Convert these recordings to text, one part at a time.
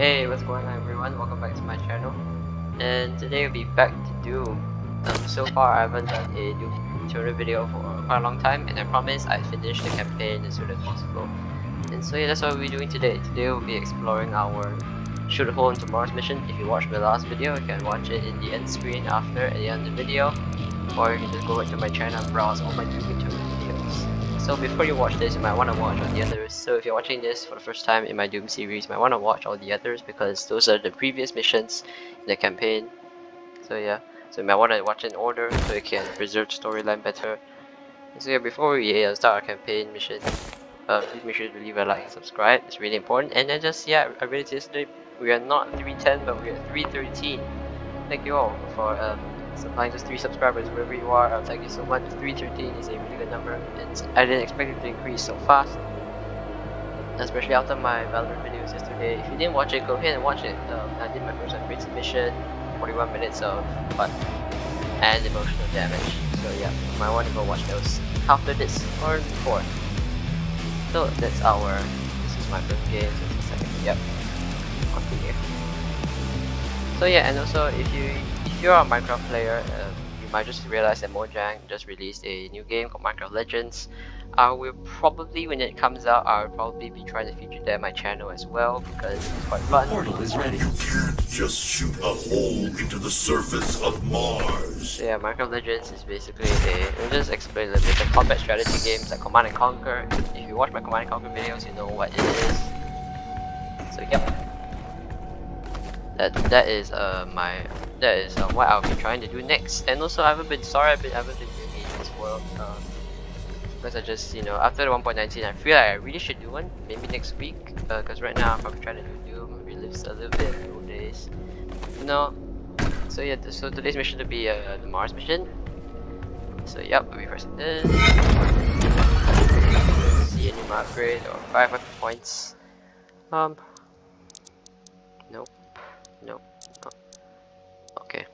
Hey, what's going on everyone? Welcome back to my channel. And today we'll be back to Doom. Um, so far I haven't done a Doom tutorial video for quite a long time and I promise I finish the campaign as soon as possible. And so yeah, that's what we'll be doing today. Today we'll be exploring our shoot a hole Mars mission. If you watched my last video, you can watch it in the end screen after at the end of the video. Or you can just go back to my channel and browse all my Doom tutorial videos. So before you watch this, you might want to watch all the others. So if you're watching this for the first time in my Doom series, you might want to watch all the others because those are the previous missions in the campaign. So yeah, so you might want to watch in order so you can preserve storyline better. So yeah, before we uh, start our campaign mission, uh, please make sure to leave a like and subscribe. It's really important. And then just yeah, I really yesterday we are not 310 but we are 313. Thank you all for um, supplying just 3 subscribers wherever you are. Uh, thank you so much. 313 is a really good number. It's, I didn't expect it to increase so fast. Especially after my Valorant videos yesterday. If you didn't watch it, go ahead and watch it. Um, I did my first upgrade submission, 41 minutes of fun and emotional damage. So yeah, you might want to go watch those after this or before. So that's our, this is my first game, so it's the second, yep. Continue. So yeah, and also if you if you're a Minecraft player, uh, you might just realize that Mojang just released a new game called Minecraft Legends. I will probably, when it comes out, I'll probably be trying to feature that on my channel as well because it's quite fun. Portal is ready. You can't just shoot a hole into the surface of Mars. So yeah, Minecraft Legends is basically a, let me just explain a little bit, the combat strategy games like Command & Conquer. If you watch my Command & Conquer videos, you know what it is. So yep. That, that is uh my that is uh, what I'll be trying to do next. And also I haven't been sorry I've been haven't been doing this world um, because I just you know after the 1.19 I feel like I really should do one maybe next week because uh, right now I'm probably trying to do Doom relive a little bit old days. You know so yeah, so today's mission will be uh, the Mars mission. So yep, we'll be pressing this. See any upgrade or 500 points. Um. Nope. Nope. nope. Okay.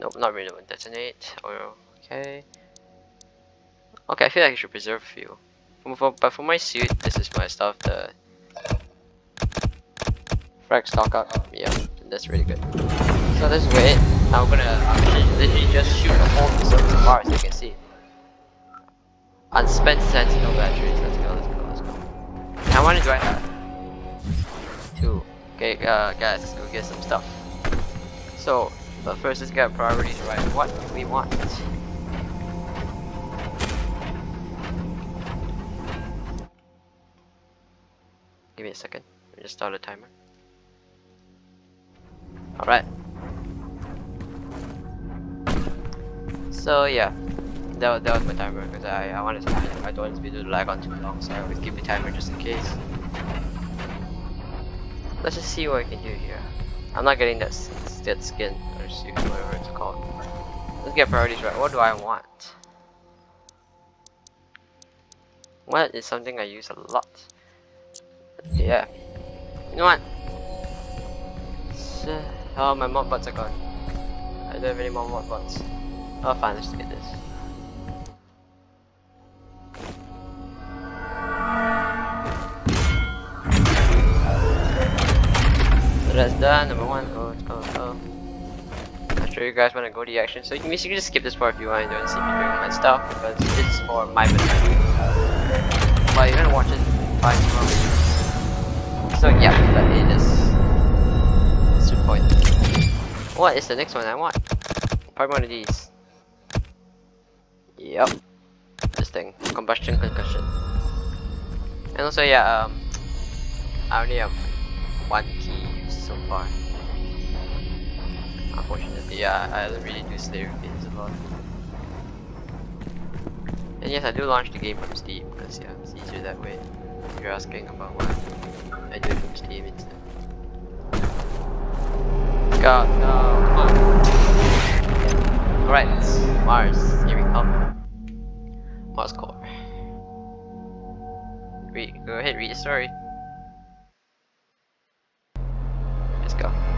Nope, not really. Detonate. Or okay. Okay, I feel like I should preserve a few. But for my suit, this is my stuff. The frag stock up. Yeah that's really good. So wait. Now we're gonna literally just shoot a hole in the surface of you can see. Unspent sentinel batteries. Let's go, let's go, let's go. How many do I have? Two. Okay, uh, guys, let's go get some stuff. So, but first let's get priorities right. What do we want? Give me a second. Let me just start a timer. Alright. So yeah, that, that was my timer because I, I wanted to I don't want this video to lag on too long so I always keep the timer just in case. Let's just see what we can do here. I'm not getting that, that skin or suit, whatever it's called. Let's get priorities right. What do I want? What is something I use a lot? Yeah. You know what? Oh, my mod bots are gone. I don't have any more mod bots. Oh, fine, let's get this. That's done, number one. Oh, oh, oh. I'm sure you guys want to go to the action. So you can basically just skip this part if you want and don't see me doing my stuff because it's for my benefit. But you're gonna watch it, fine, So yeah, but it is point. What is the next one I want? Probably one of these. Yep. This thing. Combustion concussion. And also yeah, um I only have one so far. Unfortunately, yeah, I really do Slayer games a lot. And yes, I do launch the game from Steam because yeah, it's easier that way. If you're asking about why I do it from Steam instead go, go, come on. Alright, Mars, here we come. Mars core. Read, go ahead, read the story. Let's go.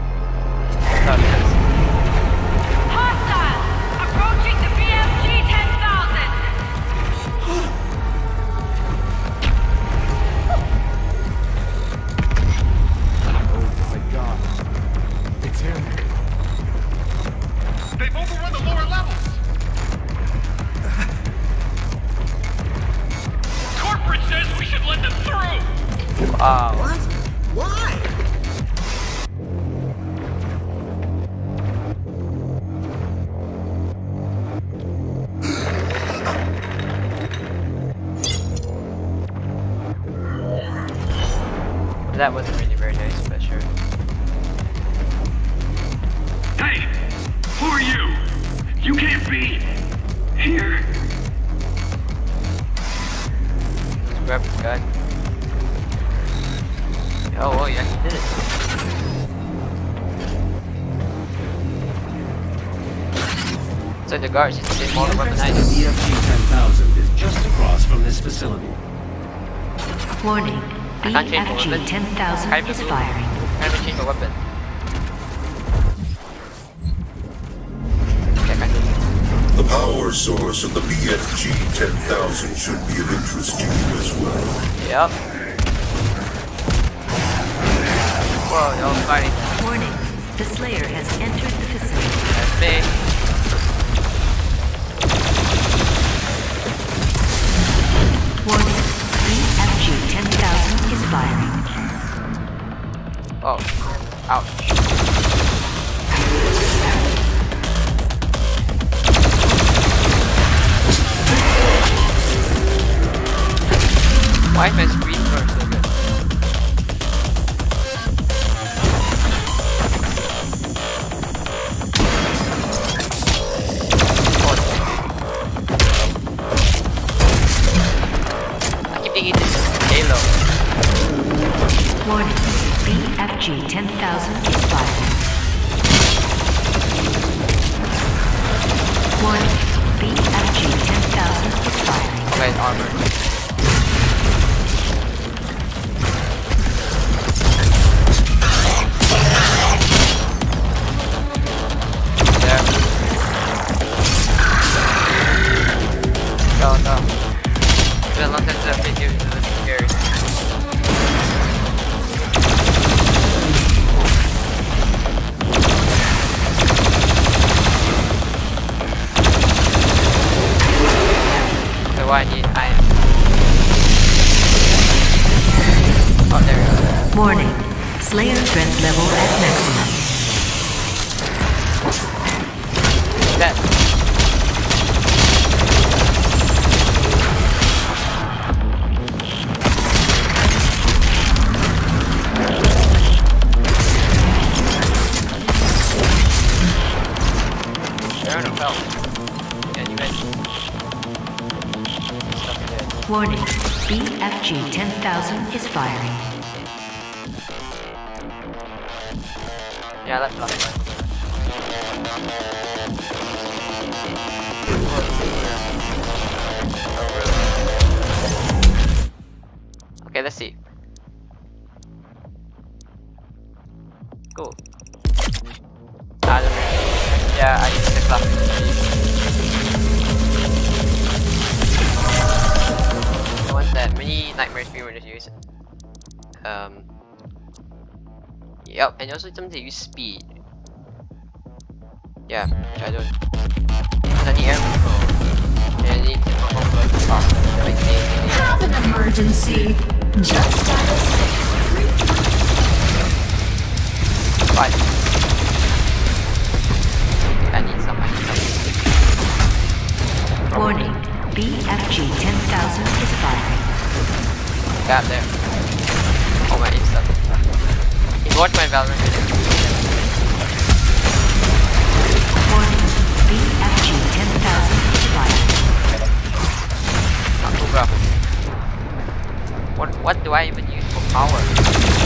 It's like the guards, it's the same model The weapon entrance I to. BFG 10000 is just across from this facility. Warning. I can't change my BFG weapon. 10,000 is move. firing. Can't even change my weapon. Okay, I can do The power source of the BFG 10,000 should be of interest to you as well. Yep. Whoa, they're all fighting. Warning. The Slayer has entered the facility. That's me. Firing. Oh. Ouch. Why is my 1,000. Slayer strength level at maximum. That. There are no pelts. Yeah, you mentioned. Stuff there. Warning. BFG 10,000 is firing. Cool. I. Yeah, I use the classic. The ones that many nightmare streamers use. Um. Yep, and also sometimes they use speed. Yeah, which I don't. I need air control. And I need to they. Have an emergency. Just dial six Five. I need some. I need some. Warning. BFG 10,000 is firing. Got there. Oh my instant. Watch my Valorant. Warning. BFG 10,000 is firing. Not too rough. What what do I even use for power?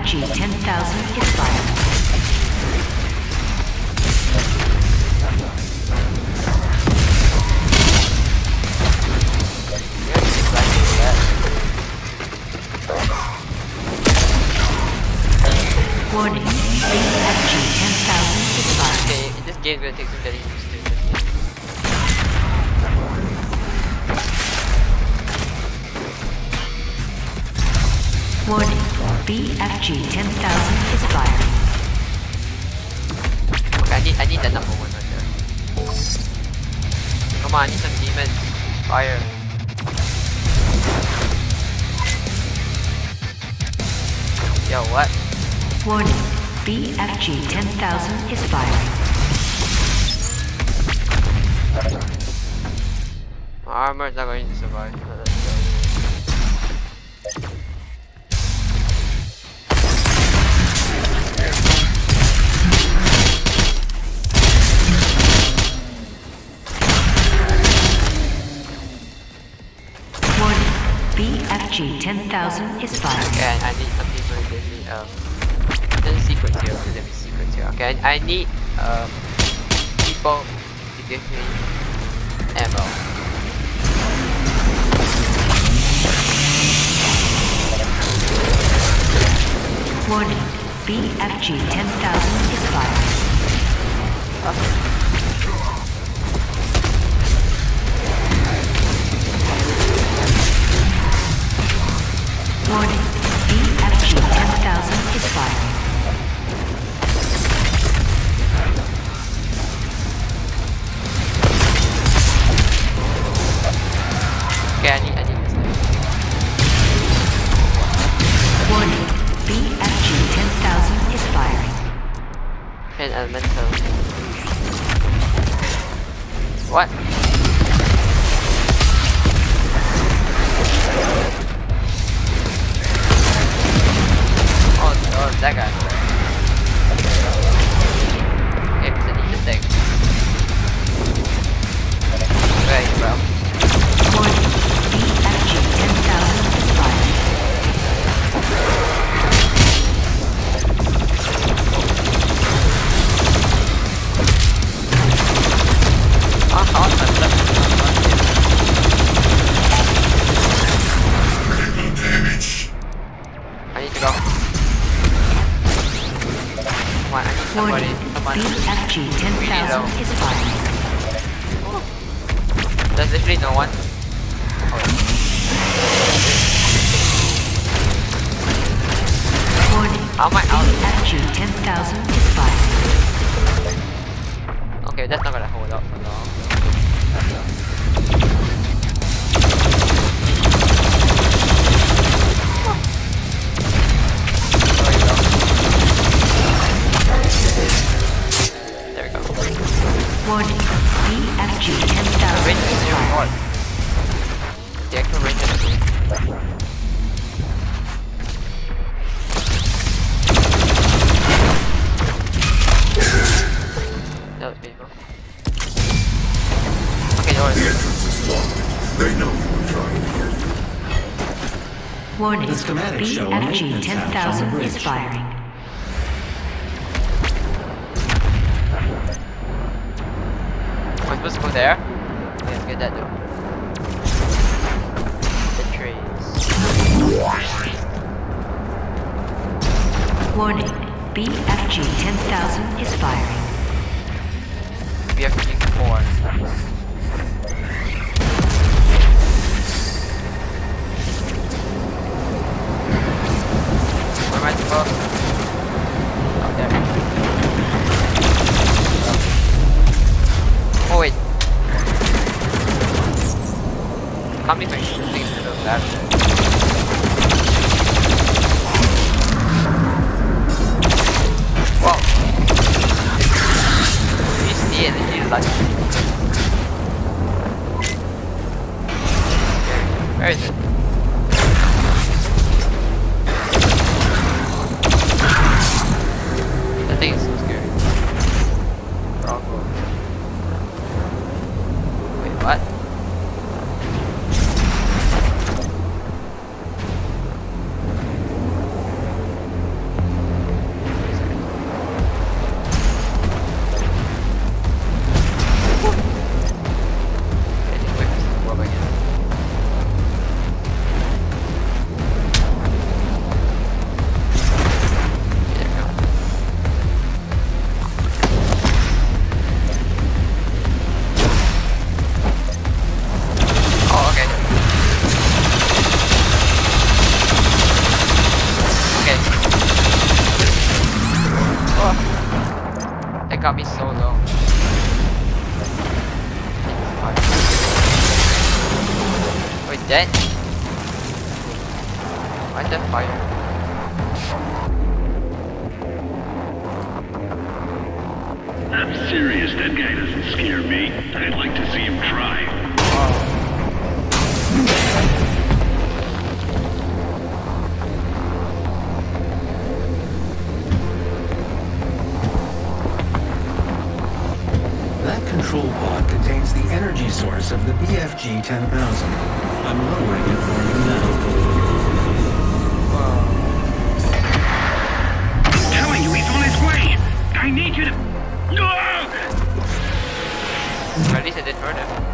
BFG 10,000 is firing. Ten thousand is firing. I need, I need that number one right there. Come on, I need some demons. Fire. Yo, what? Warning, BFG-10,000 is firing. My armor's not going to survive. 10,000 is firing. Okay, I need some people to give me um there's secrets here, there's gonna be here. Okay, I need um people to give me ammo. Warning. BFG 10,000 is firing. Warning. BFG 10,000 is firing. Okay, I need I need this thing. Warning. BFG 10,000 is firing. An elemental. What? BFG 10,000 is firing. We're supposed to go there? Yeah, let's get that door. The trees. Warning, BFG 10,000 is firing. BFG 4. Am? Oh, there. Oh wait. How many things to those that? Like Where is it? Did hurt him.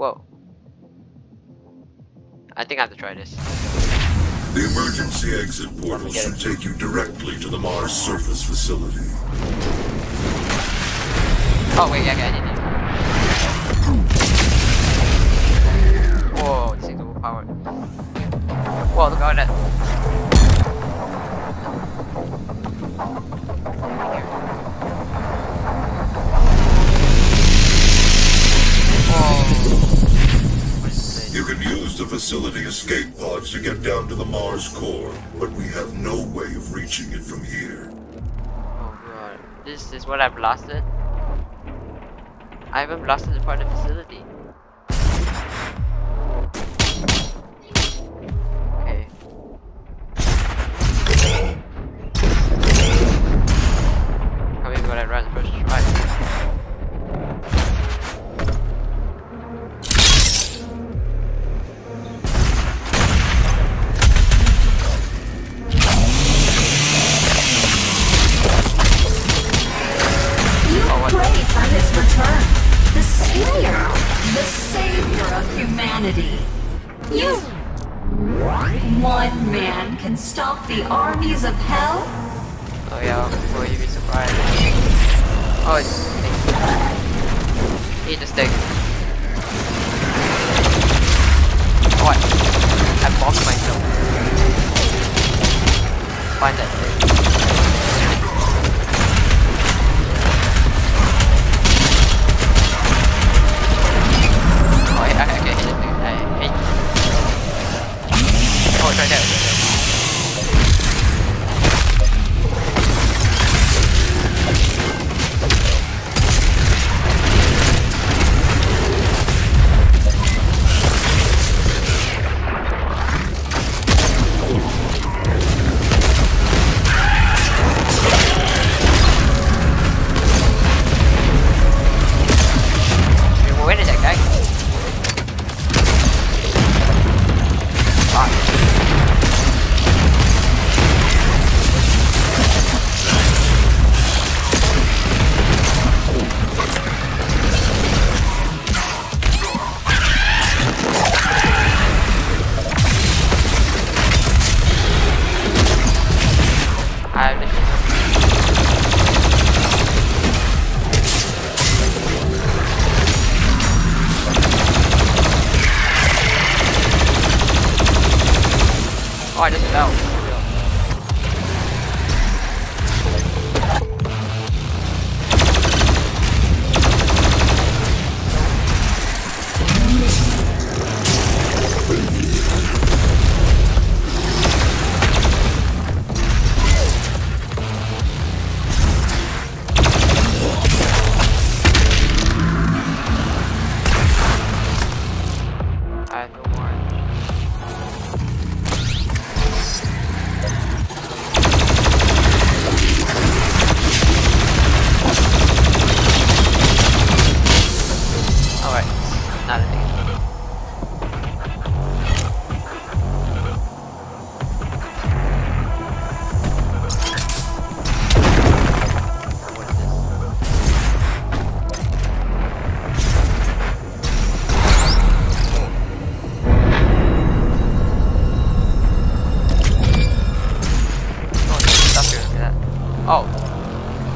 Whoa. I think I have to try this. The emergency exit portal should take you directly to the Mars surface facility. Oh wait, yeah, yeah, I did it. Whoa, thing's overpowered. Whoa, look at that. Use the facility escape pods to get down to the Mars core, but we have no way of reaching it from here. Oh god. This is what I blasted? I haven't blasted the part of the facility. Savior of humanity. You. One man can stop the armies of hell? Oh yeah, will you be surprised? Oh, it's Eat the steak. What? I bombed myself. Find that steak.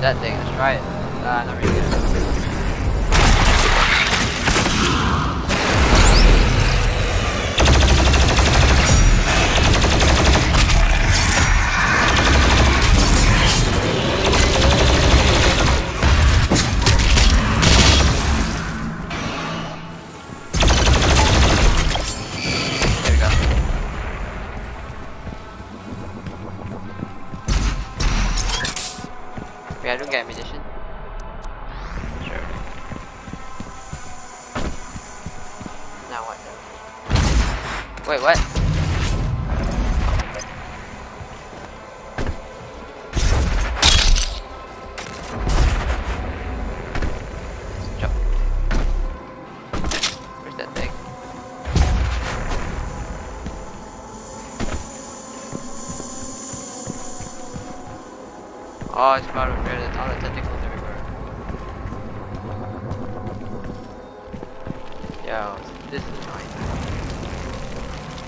That thing? Let's try it. Ah, not really good.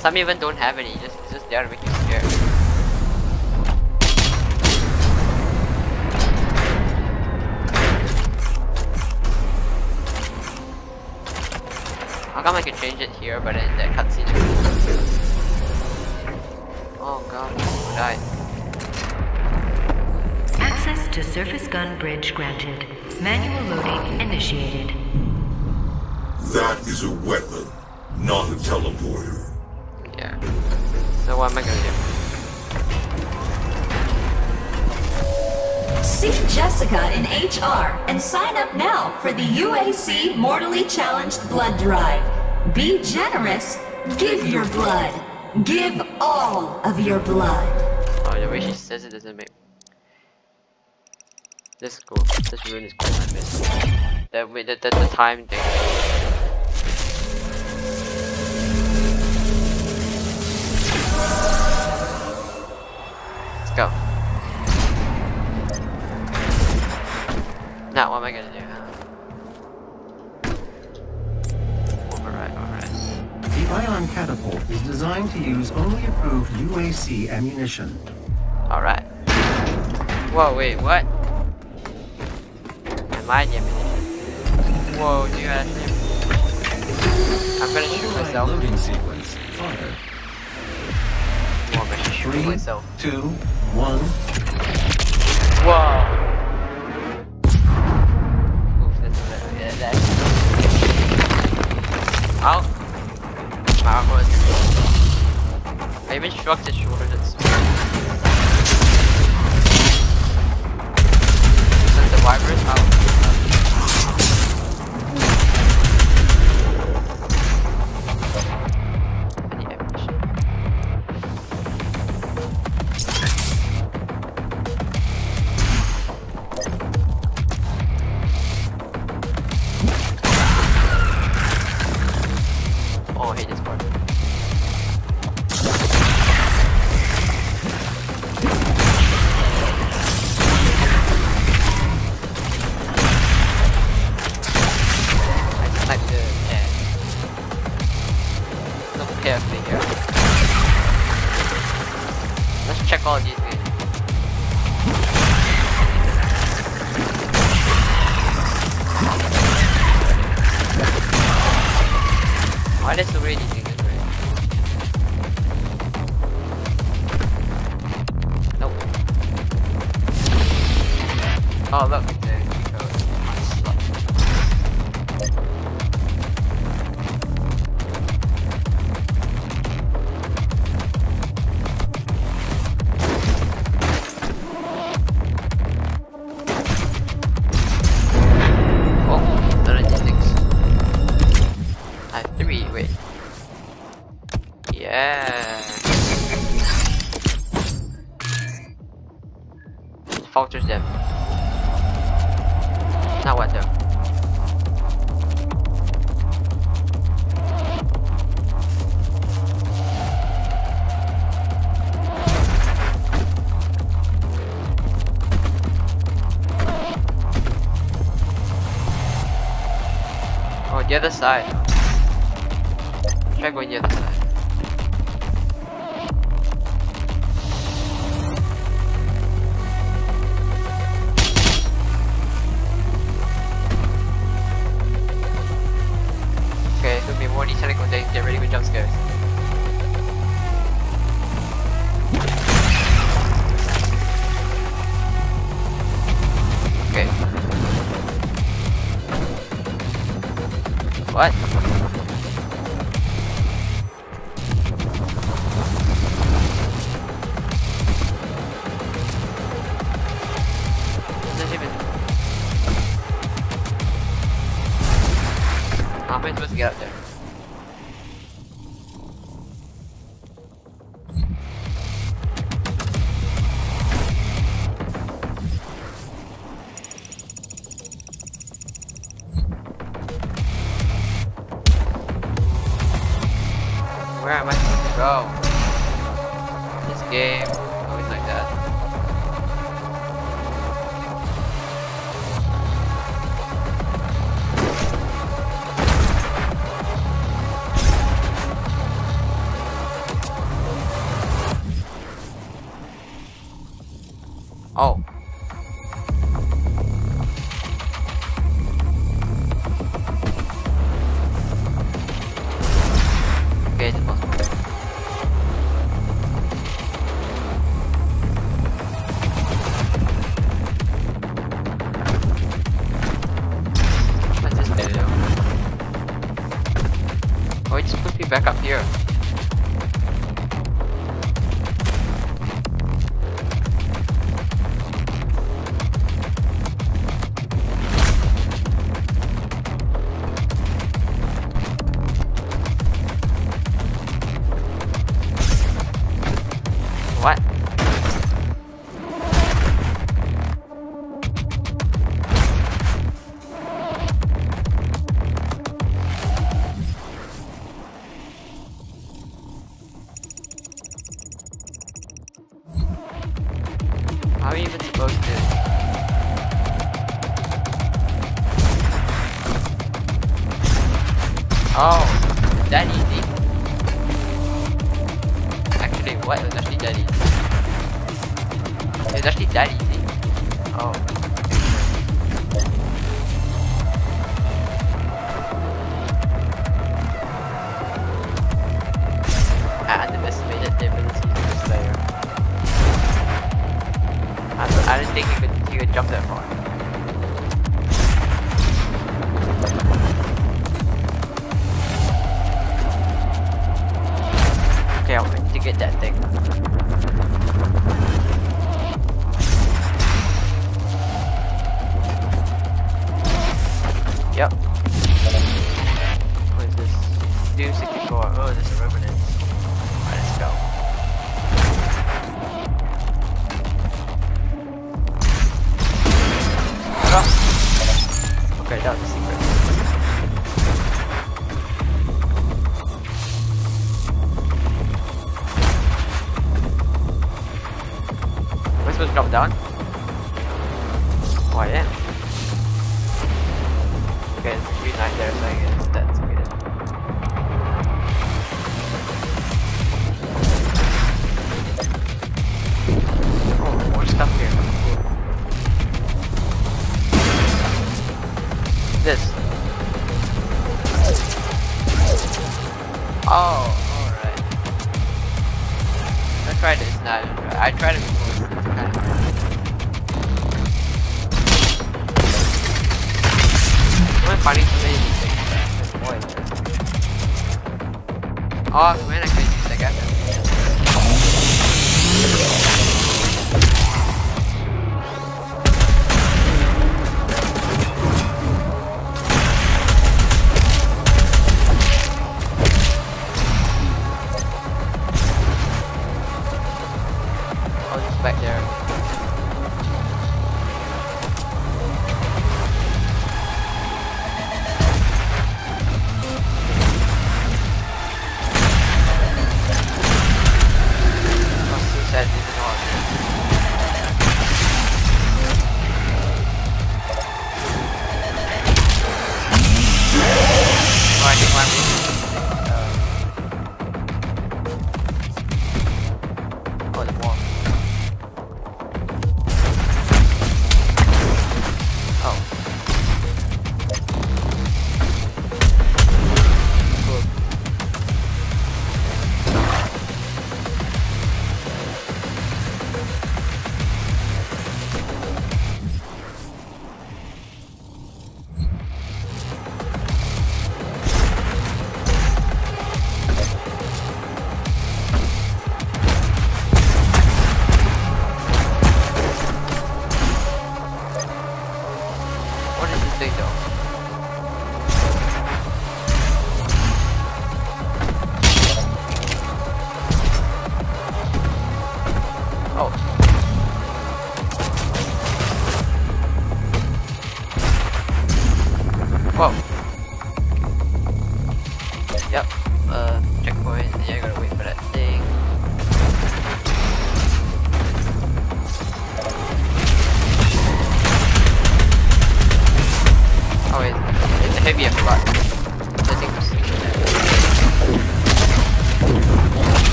Some even don't have any, just just there to make you scared. How come I can change it here, but in that cutscene? Oh god, I died. Access to surface gun bridge granted. Manual loading initiated. That is a weapon, not a teleporter. What am I gonna do? See Jessica in HR and sign up now for the UAC Mortally Challenged Blood Drive. Be generous. Give your blood. Give all of your blood. Oh, the way she says it doesn't make. This is cool. This rune is cool. I miss. That the, the, the time thing. Go. Now, what am I gonna do? Override, override. The ion catapult is designed to use only approved UAC ammunition. Alright. Whoa, wait, what? Am I the ammunition? Whoa, do you actually... I'm gonna shoot myself. Loading sequence. Fire. Whoa, I'm gonna shoot Three, myself. two, one. That's... Ow! Arm was... I even shrugged his shoulders Let's check all these does so many things this way? Nope. Oh look, Oh, the other side. Try going Actually, what? It was actually that easy. It was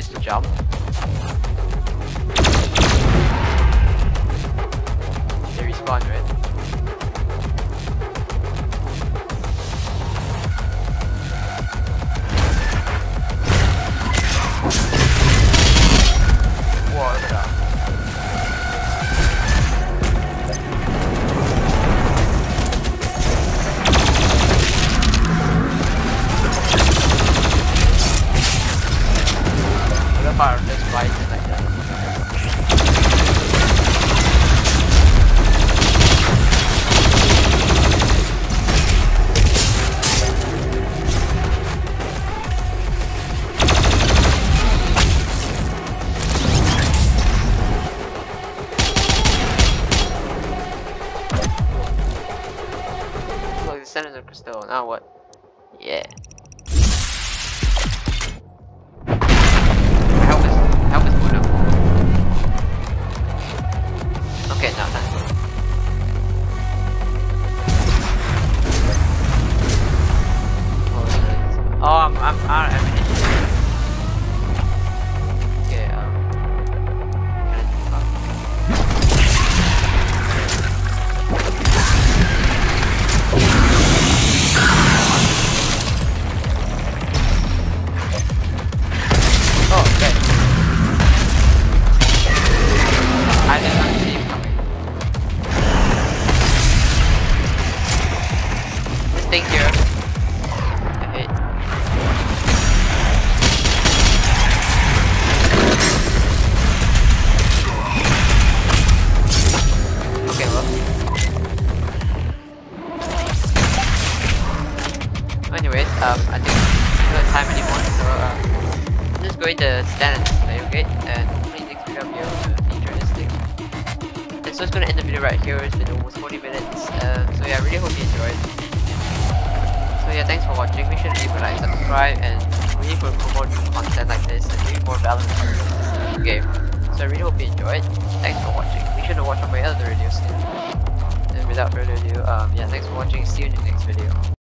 jump. They respawn, right?